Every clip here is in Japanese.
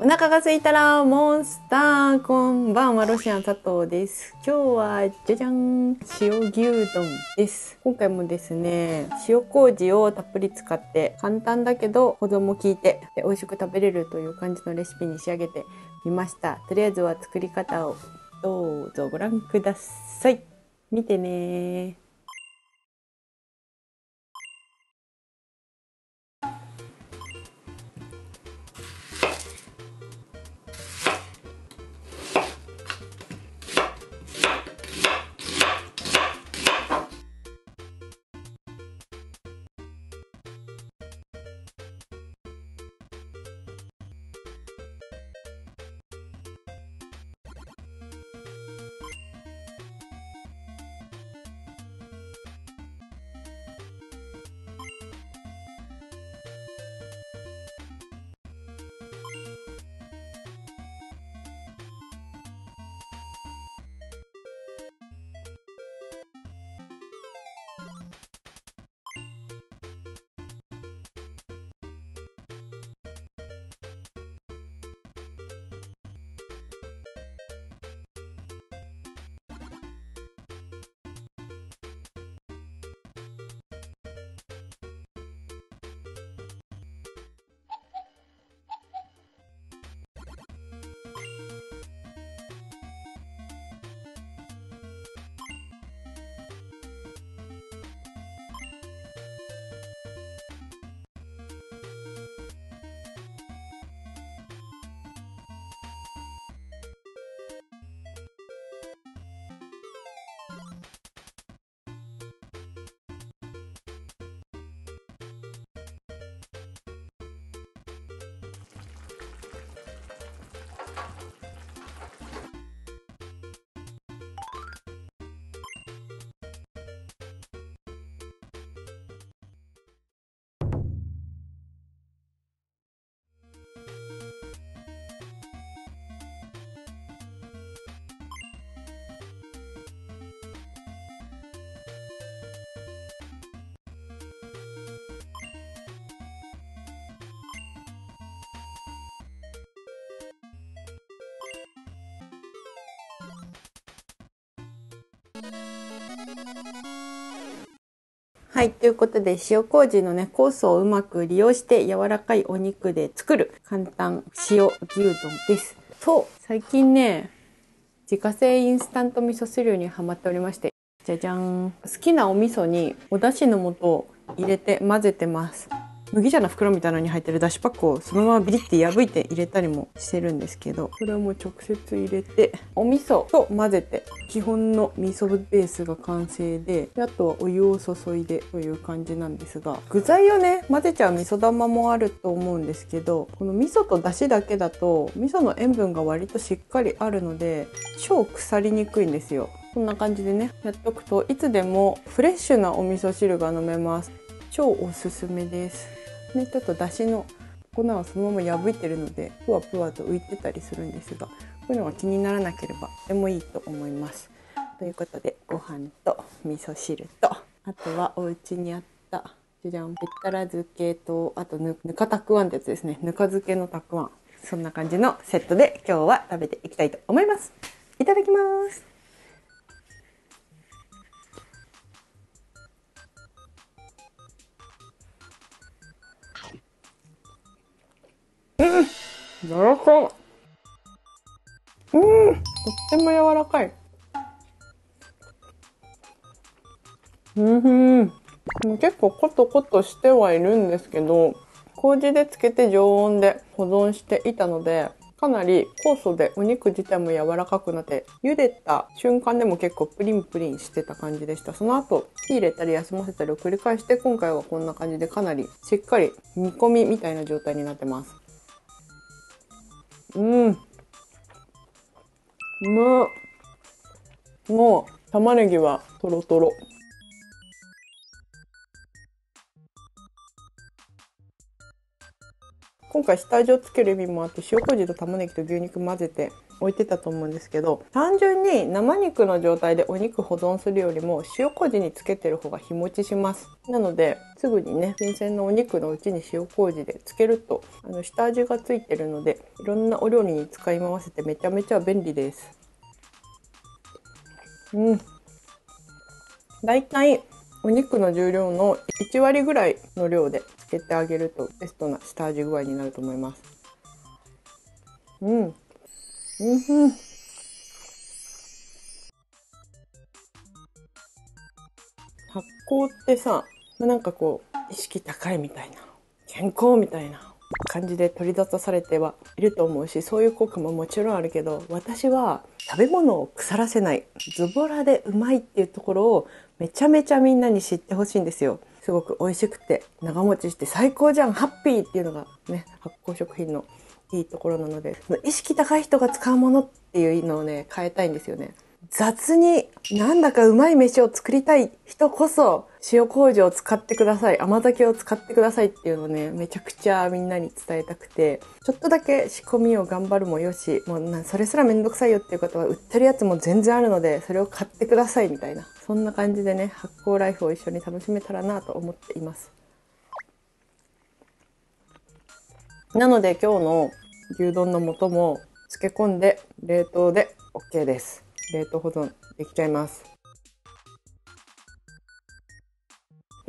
お腹が空いたらモンスターこんばんは。ロシアン佐藤です。今日はじゃじゃん。塩牛丼です。今回もですね塩麹をたっぷり使って簡単だけど保存も効いて美味しく食べれるという感じのレシピに仕上げてみました。とりあえずは作り方をどうぞご覧ください。見てねはい。ということで、塩麹のね、酵素をうまく利用して柔らかいお肉で作る簡単塩牛丼です。と、最近ね、自家製インスタント味噌汁にハマっておりまして、じゃじゃん。好きなお味噌にお出汁の素を入れて混ぜてます。麦茶の袋みたいなのに入ってるだしパックをそのままビリって破いて入れたりもしてるんですけどこれをもう直接入れてお味噌と混ぜて基本の味噌ベースが完成であとはお湯を注いでという感じなんですが具材をね混ぜちゃう味噌玉もあると思うんですけどこの味噌とだしだけだと味噌の塩分が割としっかりあるので超腐りにくいんですよ。こんな感じでねやっとくといつでもフレッシュなお味噌汁が飲めます。超おすすめです。ね、ちょっとだしの粉をそのまま破いてるのでふわふわと浮いてたりするんですがこういうのが気にならなければとてもいいと思います。ということでご飯と味噌汁とあとはお家にあったじゃじゃんべったら漬けとあとぬぬかたくあんってやつですね。ぬか漬けのたくあん。そんな感じのセットで今日は食べていきたいと思います。いただきます。うん柔らかい。うん、とっても柔らかい。うんふん。結構コトコトしてはいるんですけど、麹でつけて常温で保存していたので、かなり酵素でお肉自体も柔らかくなって、茹でた瞬間でも結構プリンプリンしてた感じでした。その後、火入れたり休ませたりを繰り返して、今回はこんな感じでかなりしっかり煮込みみたいな状態になってます。うん。うまもう、玉ねぎはトロトロ。今回下味をつける意味もあって塩麹と玉ねぎと牛肉混ぜて置いてたと思うんですけど単純に生肉の状態でお肉保存するよりも塩麹につけてる方が日持ちします。なのですぐにね新鮮なお肉のうちに塩麹でつけるとあの下味がついてるのでいろんなお料理に使い回せてめちゃめちゃ便利です。うん。大体お肉の重量の1割ぐらいの量でつけてあげるとベストな下味具合になると思います。うん。うんふん。発酵ってさ、なんかこう、意識高いみたいな、健康みたいな感じで取り沙汰されてはいると思うし、そういう効果ももちろんあるけど、私は食べ物を腐らせない、ズボラでうまいっていうところをめちゃめちゃみんなに知ってほしいんですよ。すごく美味しくて長持ちして最高じゃんハッピーっていうのがね発酵食品のいいところなので意識高い人が使うものっていうのをね変えたいんですよね。雑になんだかうまい飯を作りたい人こそ塩麹を使ってください甘酒を使ってくださいっていうのをねめちゃくちゃみんなに伝えたくてちょっとだけ仕込みを頑張るもよしもうそれすらめんどくさいよっていう方は売ってるやつも全然あるのでそれを買ってくださいみたいなそんな感じでね発酵ライフを一緒に楽しめたらなと思っていますなので今日の牛丼の素も漬け込んで冷凍で OK です冷凍保存できちゃいます。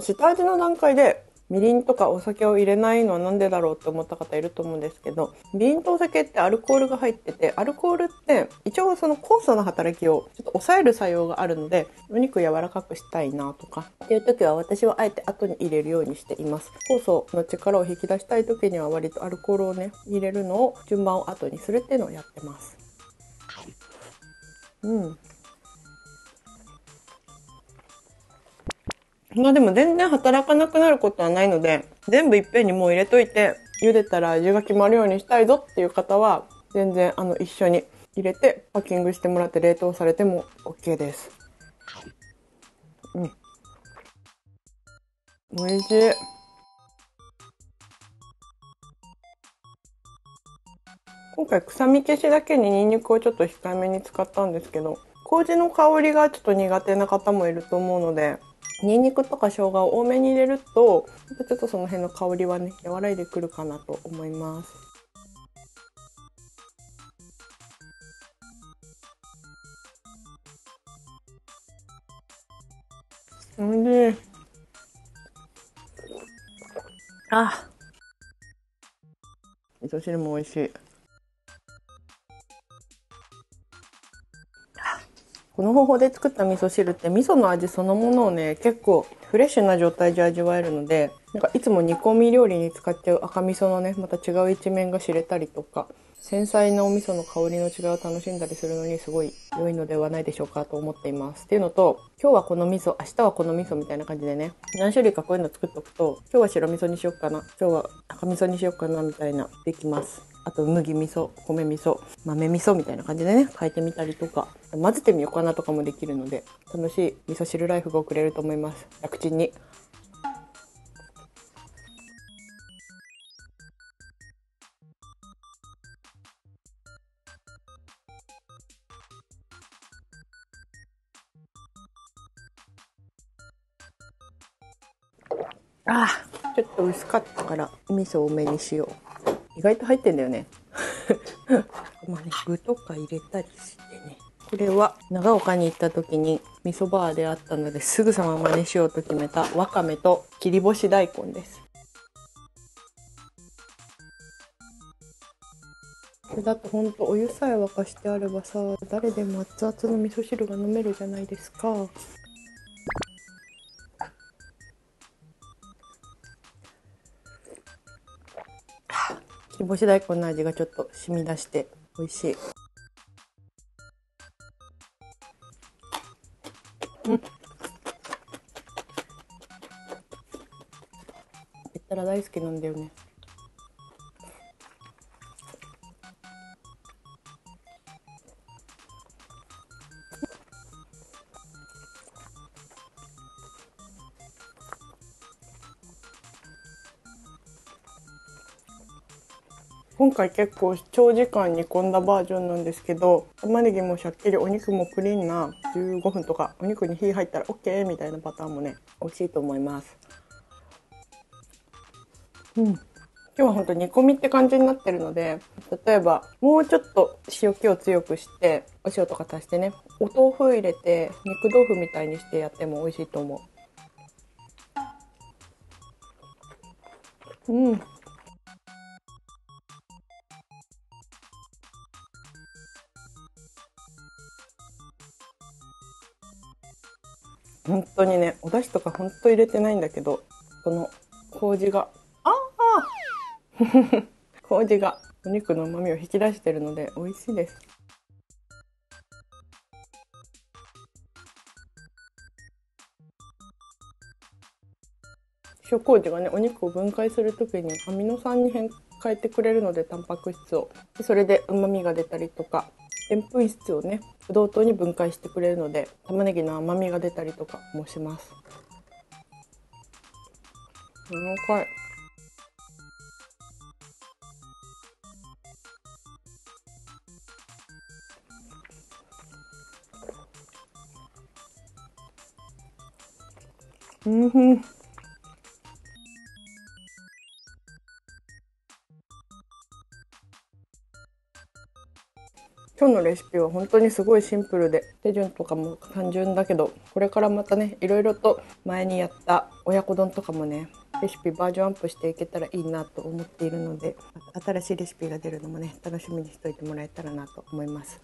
下味の段階でみりんとかお酒を入れないのはなんでだろうって思った方いると思うんですけど、みりんとお酒ってアルコールが入ってて、アルコールって一応その酵素の働きをちょっと抑える作用があるので、お肉柔らかくしたいなとかっていう時は私はあえて後に入れるようにしています。酵素の力を引き出したい時には割とアルコールをね、入れるのを順番を後にするっていうのをやってます。うん。まあでも全然働かなくなることはないので、全部いっぺんにもう入れといて、茹でたら味が決まるようにしたいぞっていう方は、全然あの一緒に入れてパッキングしてもらって冷凍されても OK です。うん。美味しい。今回臭み消しだけにニンニクをちょっと控えめに使ったんですけど、麹の香りがちょっと苦手な方もいると思うので、ニンニクとか生姜を多めに入れると、ちょっとその辺の香りはね、和らいでくるかなと思います。おいしい。あ味噌汁も美味しい。この方法で作った味噌汁って味噌の味そのものをね、結構フレッシュな状態で味わえるので、なんかいつも煮込み料理に使っちゃう赤味噌のね、また違う一面が知れたりとか、繊細なお味噌の香りの違いを楽しんだりするのにすごい良いのではないでしょうかと思っています。っていうのと、今日はこの味噌、明日はこの味噌みたいな感じでね、何種類かこういうの作っておくと、今日は白味噌にしよっかな、今日は赤味噌にしよっかなみたいな、できます。あと麦味噌、米味噌、豆味噌みたいな感じでね、変えてみたりとか、混ぜてみようかなとかもできるので、楽しい味噌汁ライフが送れると思います。楽ちんに。ああ、ちょっと薄かったから味噌多めにしよう。意外と入ってんだよね。まあね、具とか入れたりしてね。これは長岡に行った時に味噌バーであったのですぐさま真似しようと決めたわかめと切り干し大根です。これだとほんとお湯さえ沸かしてあればさ誰でも熱々の味噌汁が飲めるじゃないですか。煮干し大根の味がちょっと染み出して美味しい。うん。ペったら大好きなんだよね。今回結構長時間煮込んだバージョンなんですけど玉ねぎもしゃっきりお肉もクリーンな15分とかお肉に火入ったら OK みたいなパターンもね美味しいと思います。うん。今日は本当煮込みって感じになってるので例えばもうちょっと塩気を強くしてお塩とか足してねお豆腐入れて肉豆腐みたいにしてやっても美味しいと思う。うん。本当にねお出汁とか本当入れてないんだけどこの麹がああ 麹がお肉の旨味を引き出してるので美味しいです。塩麹がねお肉を分解する時にアミノ酸に変変えてくれるのでタンパク質を。それで旨味が出たりとかでんぷん質をねブドウ糖に分解してくれるので玉ねぎの甘みが出たりとかもします。柔らかい。うん。今日のレシピは本当にすごいシンプルで手順とかも単純だけどこれからまたねいろいろと前にやった親子丼とかもねレシピバージョンアップしていけたらいいなと思っているので新しいレシピが出るのもね楽しみにしといてもらえたらなと思います。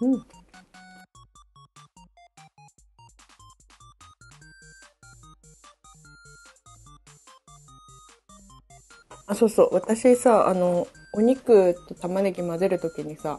うん。あそうそう。私さあのお肉と玉ねぎ混ぜる時にさ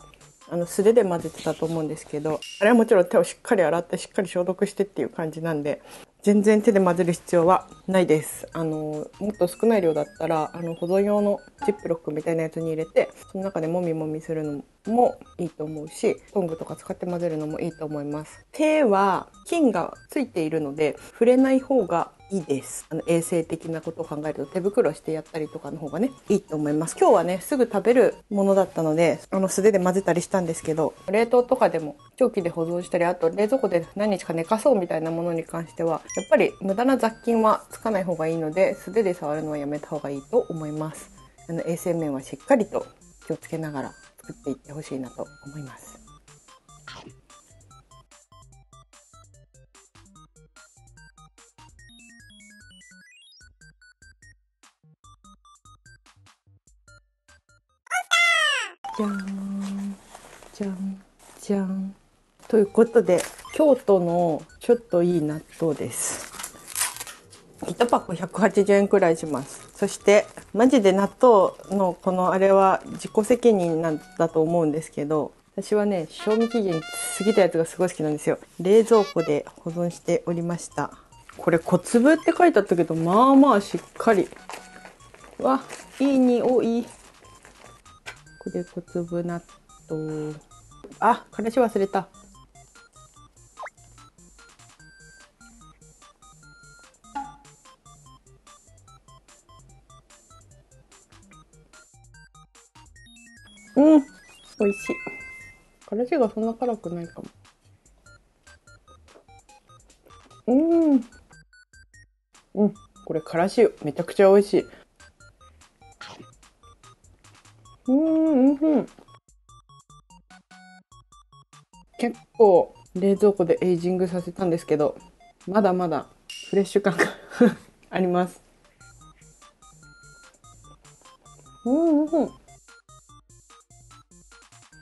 あの素手で混ぜてたと思うんですけどあれはもちろん手をしっかり洗ってしっかり消毒してっていう感じなんで全然手で混ぜる必要はないです。あのもっと少ない量だったらあの保存用のジップロックみたいなやつに入れてその中でもみもみするのもいいと思うしトングとか使って混ぜるのもいいと思います。手は菌がついているので触れない方がいいです。あの衛生的なことを考えると手袋してやったりとかの方がねいいと思います。今日はねすぐ食べるものだったのであの素手で混ぜたりしたんですけど冷凍とかでも長期で保存したりあと冷蔵庫で何日か寝かそうみたいなものに関してはやっぱり無駄な雑菌はつかない方がいいので素手で触るのはやめた方がいいと思います。あの衛生面はしっかりと気をつけながら作っていってほしいなと思います。じゃんじゃんじゃんということで京都のちょっといい納豆です。1パック180円くらいします。そしてマジで納豆のこのあれは自己責任なんだと思うんですけど私はね賞味期限過ぎたやつがすごい好きなんですよ。冷蔵庫で保存しておりました。これ小粒って書いてあったけどまあまあしっかり。わいい匂い。これ小粒納豆。あからし忘れた。うん美味しい。からしがそんな辛くないかも。うん。うんこれからしめちゃくちゃ美味しい。うんうん。結構冷蔵庫でエイジングさせたんですけどまだまだフレッシュ感が あります。うんうん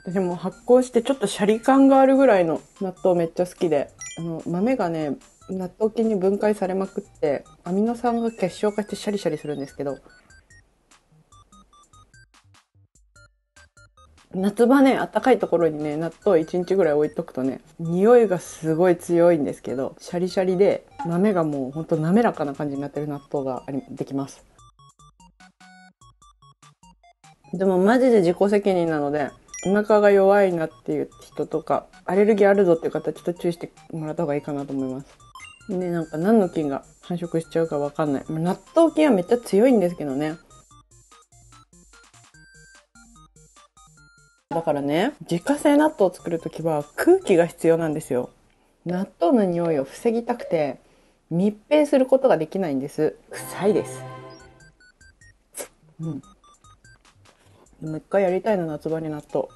私も発酵してちょっとシャリ感があるぐらいの納豆めっちゃ好きであの豆がね納豆菌に分解されまくってアミノ酸が結晶化してシャリシャリするんですけど夏場ね、暖かいところにね、納豆1日ぐらい置いとくとね、匂いがすごい強いんですけど、シャリシャリで、豆がもうほんと滑らかな感じになってる納豆ができます。でもマジで自己責任なので、お腹が弱いなっていう人とか、アレルギーあるぞっていう方、ちょっと注意してもらった方がいいかなと思います。ね、なんか何の菌が繁殖しちゃうかわかんない。納豆菌はめっちゃ強いんですけどね。だからね、自家製納豆を作るときは空気が必要なんですよ。納豆の匂いを防ぎたくて密閉することができないんです。臭いです。うん。もう一回やりたいの夏場に納豆。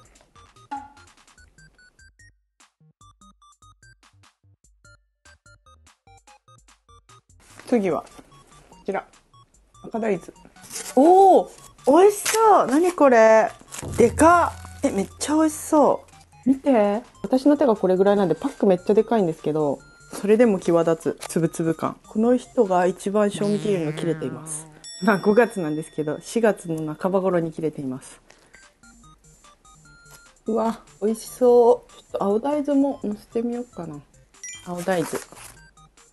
次はこちら赤大豆おお美味しそう何これでかっえめっちゃ美味しそう。見て。私の手がこれぐらいなんでパックめっちゃでかいんですけど。それでも際立つ。つぶつぶ感。この人が一番賞味期限が切れています。まあ5月なんですけど4月の半ば頃に切れています。うわ美味しそう。ちょっと青大豆ものせてみようかな。青大豆。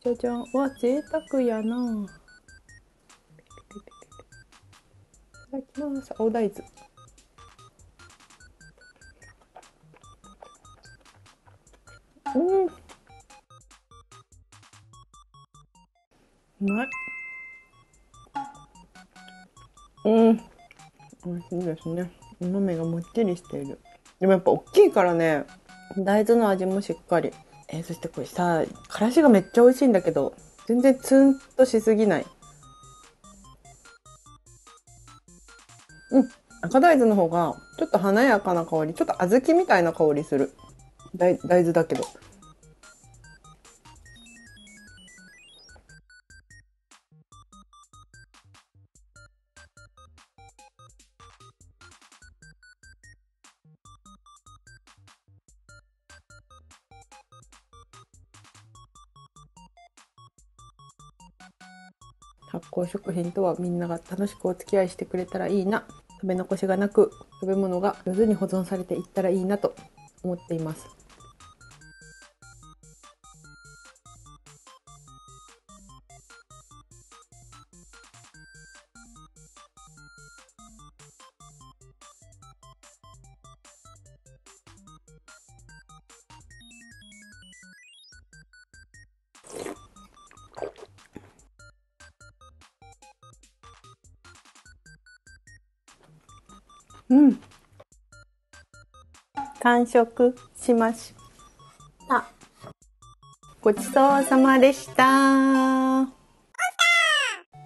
じゃじゃん。わ、贅沢やな。いただきます。青大豆。うん。うまい。うん。美味しいですね。お豆がもっちりしている。でもやっぱ大きいからね、大豆の味もしっかり。えー、そしてこれさ、からしがめっちゃ美味しいん。だけど、全然ツンとしすぎない。うん。赤大豆の方が、ちょっと華やかな香り、ちょっと小豆みたいな香りする。大大豆だけど。発酵食品とはみんなが楽しくお付き合いしてくれたらいいな食べ残しがなく食べ物が上手に保存されていったらいいなと思っていますうん。完食しました。ごちそうさまでした。今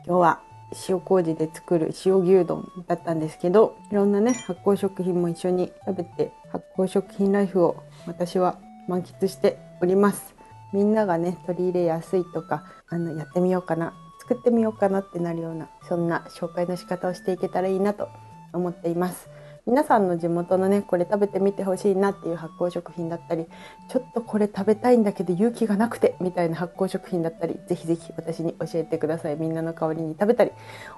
日は塩麹で作る塩牛丼だったんですけど、いろんなね、発酵食品も一緒に食べて、発酵食品ライフを私は満喫しております。みんながね、取り入れやすいとか、あの、やってみようかな、作ってみようかなってなるような、そんな紹介の仕方をしていけたらいいなと思っています。皆さんの地元のねこれ食べてみてほしいなっていう発酵食品だったりちょっとこれ食べたいんだけど勇気がなくてみたいな発酵食品だったりぜひぜひ私に教えてください。みんなの代わりに食べたり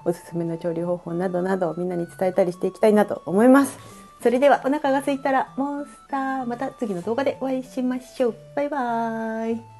おすすめの調理方法などなどみんなに伝えたりしていきたいなと思います。それではお腹が空いたらモンスターまた次の動画でお会いしましょう。バイバーイ。